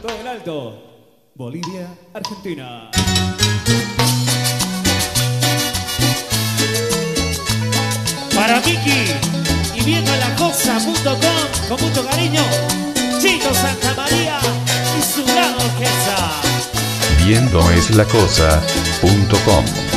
todo el alto. Bolivia, Argentina. Para Miki y viendo la cosa.com con mucho cariño, Chito Santa María y su gran orquesta. Viendo es la cosa.com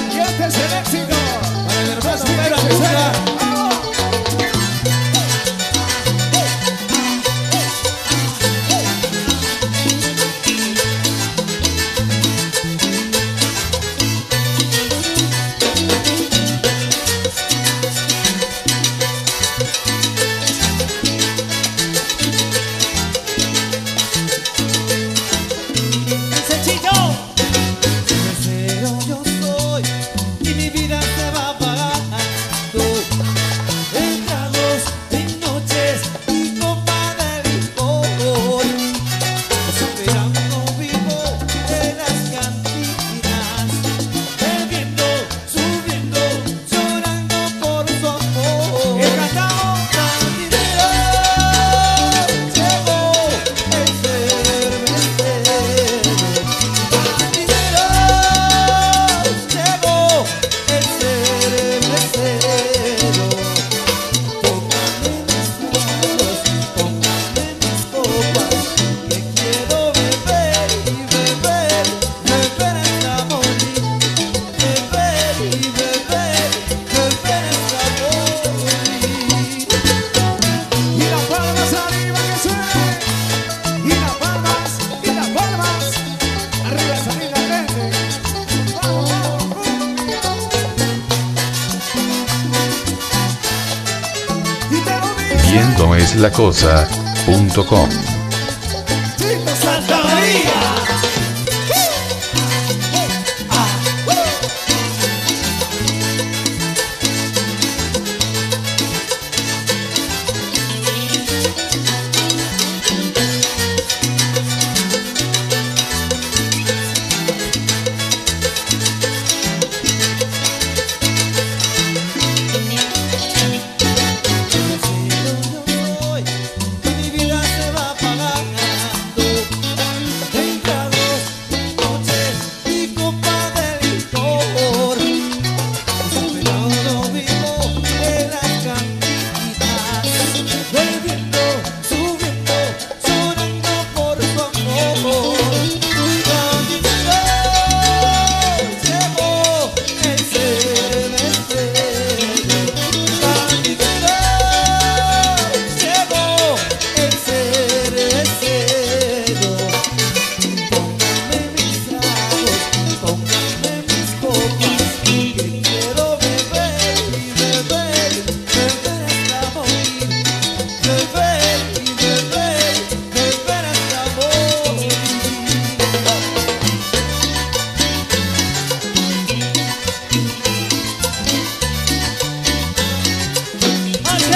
leyendo es la cosa.com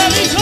Feliz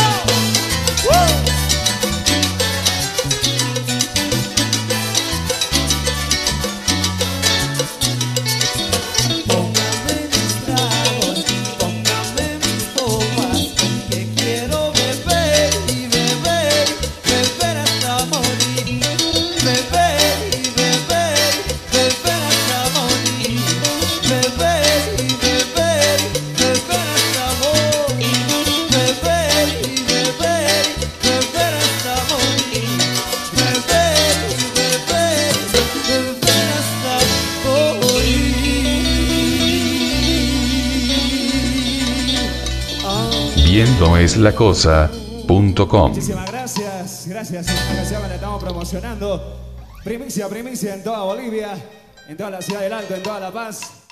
Yendo es la cosa. Punto com. Muchísimas gracias, gracias. Esta canción la estamos promocionando. Primicia, primicia en toda Bolivia, en toda la ciudad del Alto, en toda La Paz.